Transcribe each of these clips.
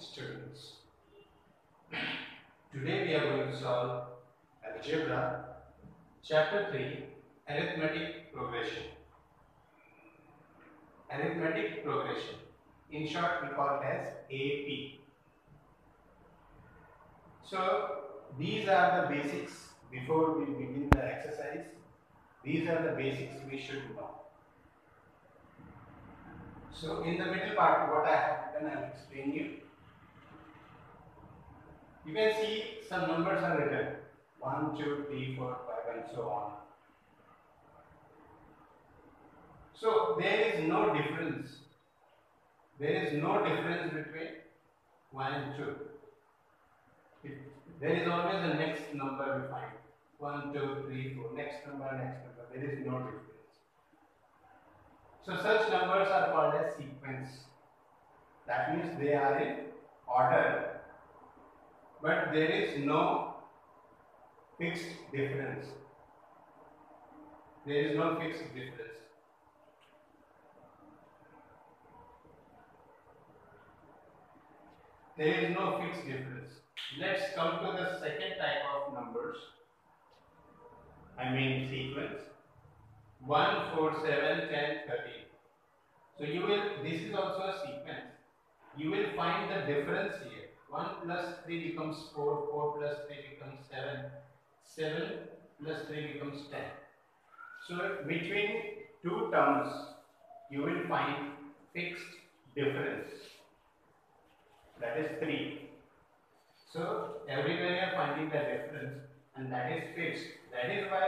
students. Today we are going to solve algebra chapter 3 arithmetic progression. Arithmetic progression. In short we call it as AP. So these are the basics before we begin the exercise. These are the basics we should know. So in the middle part what I have written I will explain you. You can see some numbers are written 1, 2, 3, 4, 5 and so on. So there is no difference. There is no difference between 1 and 2. It, there is always the next number we find. 1, 2, 3, 4, next number, next number. There is no difference. So such numbers are called as sequence. That means they are in order, but there is no fixed difference. There is no fixed difference. There is no fixed difference. Let's come to the second type of numbers. I mean sequence. 1, 4, 7, 10, 13. So you will, this is also a sequence. You will find the difference here. 1 plus 3 becomes 4, 4 plus 3 becomes 7, 7 plus 3 becomes 10. So between two terms, you will find fixed difference. That is 3. So everywhere you are finding the difference and that is fixed. That is why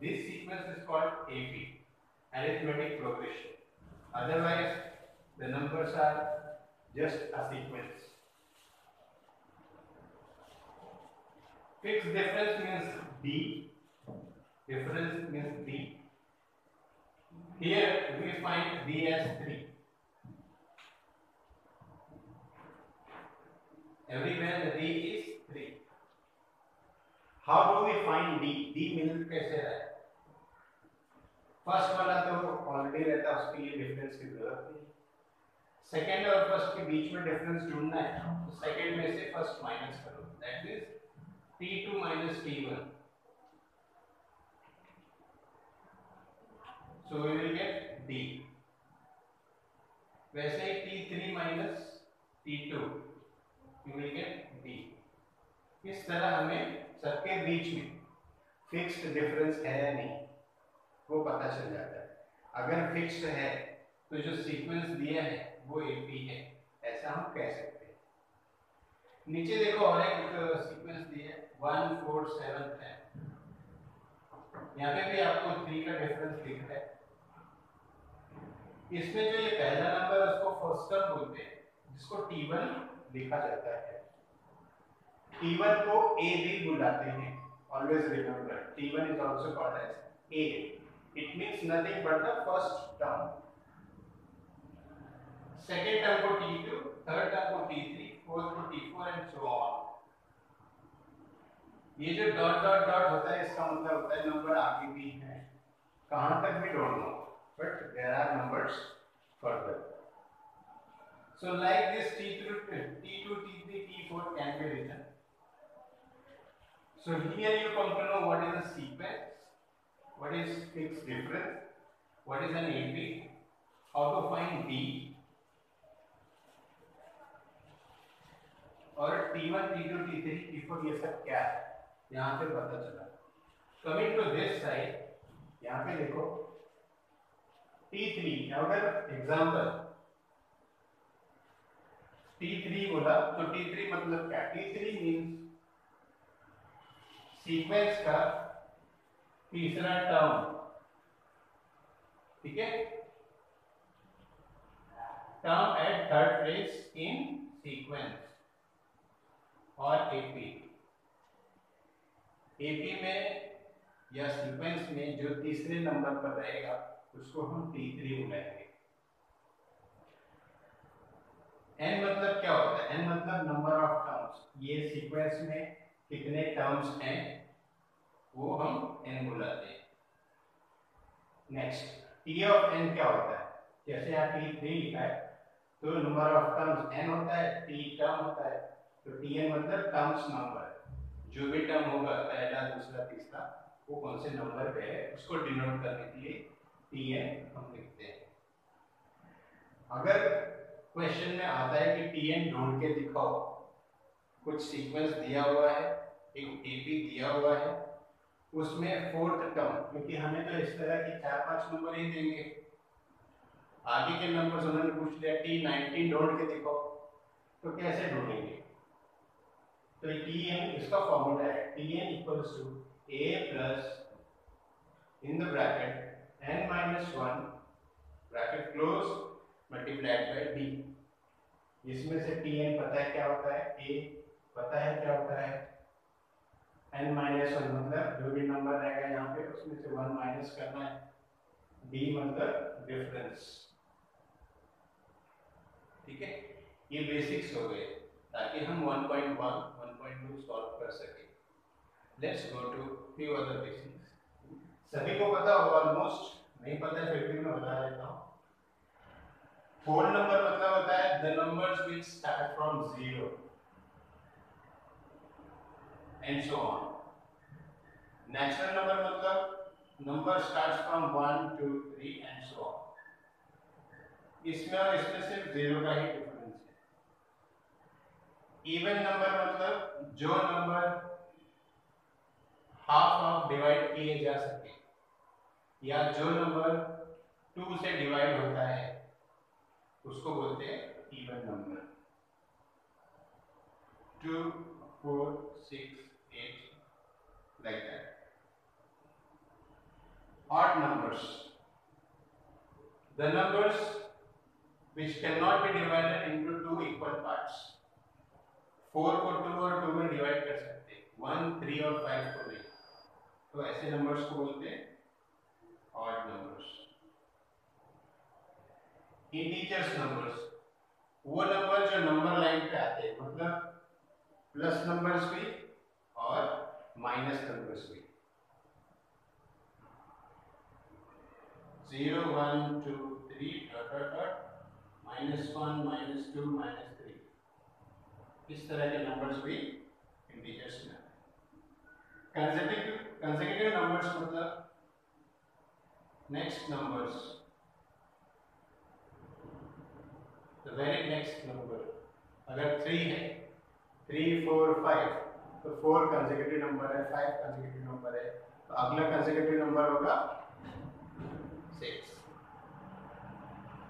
this sequence is called AP, arithmetic progression. Otherwise, the numbers are just a sequence. Fixed difference means D. Difference means D. Here we find D as 3. Everywhere the D is 3. How do we find D? D कैसे रहा है first वाला तो already रहता है उसके लिए difference की ज़रूरत नहीं सेकंड और फ़र्स्ट के बीच में डिफरेंस ढूंढना है तो सेकंड में से फ़र्स्ट माइनस करो that means t2 minus t1 so we will get d. वैसे ही t3 minus t2 you will get d. इस तरह हमें सबके बीच में फिक्स्ड डिफरेंस है या नहीं, वो पता चल जाता है। अगर फिक्स्ड है तो जो सीक्वेंस दिया है, वो एपी है। ऐसा हम कह सकते हैं। नीचे देखो, और एक सीक्वेंस दिया है। वन फोर सेवन टेन यहाँ पे भी आपको थ्री का डिफरेंस दिख रहा है। इसमें जो ये पहला नंबर है उसको फ़र्स्ट टर्म बोलते हैं, जिसको टी1 लिखा जाता है। टी1 को ए भी बुलाते हैं always remember T1 is also called as a it means nothing but the first term. Second term को t2 third term को t3 fourth को t4 and so on. ये जो डॉट डॉट डॉट होता है, इसका मतलब होता है नंबर आगे भी है। कहाँ तक भी don't know but there are number further so like this T two T two can be return so here you come to know what is the sequence what is fix difference what is an entry how to find D और T one T two T three T four ये सब क्या है? यहाँ पे पता चला। Coming to this side यहाँ पे देखो। T3 अगर एग्ज़ाम्पल T3 बोला तो T3 मतलब क्या? T3 मीन्स सीक्वेंस का तीसरा टर्म ठीक है? Term at third place in sequence और एपी एपी में या सीक्वेंस में जो तीसरे नंबर पर रहेगा, उसको हम टी थ्री बुलाएँगे एन मतलब क्या होता है? एन मतलब नंबर ऑफ़ टर्म्स ये सीक्वेंस में कितने टर्म्स हैं, वो हम एन बुलाते हैं। नेक्स्ट टी ऑफ़ एन क्या होता है? जैसे यहाँ टी थ्री लिखा है तो नंबर ऑफ़ टर्म्स एन होता है टी टर्म होता है तो tn मतलब टर्म्स नंबर जो भी टर्म होगा, पहला, दूसरा, तीसरा, वो कौन से नंबर पे है, उसको डिनोट करने के लिए tn हम लिखते हैं। अगर क्वेश्चन में आता है कि tn ढूंढ के दिखाओ, कुछ सीक्वेंस दिया हुआ है, एक टीपी दिया हुआ है, उसमें फोर्थ टर्म क्योंकि हमें तो इस तरह की चार, पाँच नंबर ही देंगे। आगे के नंबर उन्होंने पूछ लिया टी नाइनटीन ढूंढ के देखो तो कैसे ढूंढेंगे? तो एन इसका फॉर्मूला है n equals to a plus in the bracket n minus one bracket close multiplied by d इसमें से टी पता है क्या होता है? ए पता है क्या होता है? एन माइनस वन मतलब जो भी नंबर रहेगा यहाँ पे, उसमें से वन माइनस करना है। डी मतलब डिफरेंस ठीक है? ये बेसिक्स हो गए, ताकि हम 1.1 1.2 सॉल्व कर सके let's go to few other basics सभी को पता होगा ऑलमोस्ट नहीं पता है फिर भी मैं बता देता हूँ। होल नंबर मतलब होता है the numbers which start from zero and so on natural number मतलब number starts from 1 2 3 and so on इसमें और इसमें सिर्फ़ ज़ीरो का ही डिफरेंस इवन नंबर मतलब जो नंबर हाफ़ ऑफ़ डिवाइड किए जा सके, या जो नंबर टू से डिवाइड होता है, उसको बोलते हैं even number two four six eight like that odd numbers. The numbers which cannot be divided into two equal parts. Four को टू और टू में डिवाइड कर सकते वन थ्री और फाइव को नहीं तो ऐसे नंबर्स को बोलते हैं नंबर्स इंटीजर्स नंबर्स वो नंबर जो नंबर लाइन पे आते हैं मतलब प्लस नंबर्स भी और माइनस नंबर्स भी। Zero one two three dot dot minus one minus two minus इस तरह के नंबर्स भी इंटीजर्स में कंसेक्यूटिव कंसेक्यूटिव नंबर्स मतलब next numbers the very next number अगर थ्री है थ्री फोर फाइव तो फोर कंसेक्यूटिव नंबर है फाइव कंसेक्यूटिव नंबर है। तो अगला कंसेक्यूटिव नंबर होगा six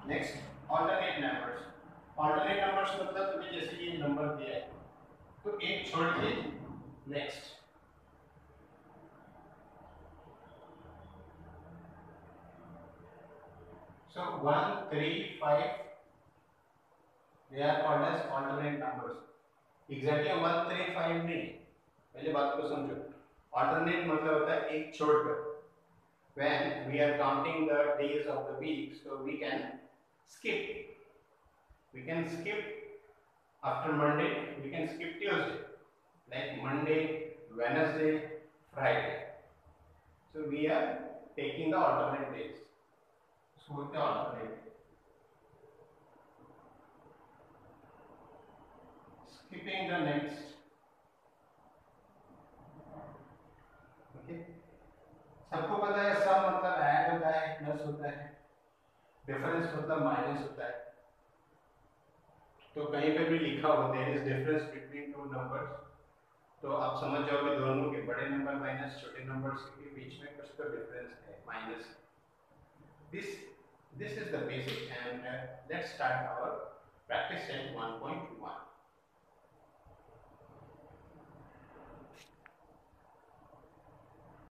next alternate numbers alternate numbers मतलब तुम्हें जैसे ये नंबर दिया है तो एक छोड़ के next so 1 3 5 they are called as alternate numbers. Exactly one three five नहीं। पहले बात को समझो। ऑल्टरनेट मतलब होता है एक छोड़कर when we are counting the days of the week, so we can skip. We can skip after Monday, we can skip Tuesday, like Monday, Wednesday, Friday. So we are taking the alternate days. So the alternate. Skipping the next. सबको पता है सब मतलब add होता है plus होता है difference मतलब माइनस होता है तो कहीं पे भी लिखा हो there is difference between two numbers तो आप समझ जाओगे दोनों के बड़े नंबर माइनस छोटे नंबर्स के बीच में कुछ तो डिफरेंस है minus this this is the basic and let's start our practice set 1.1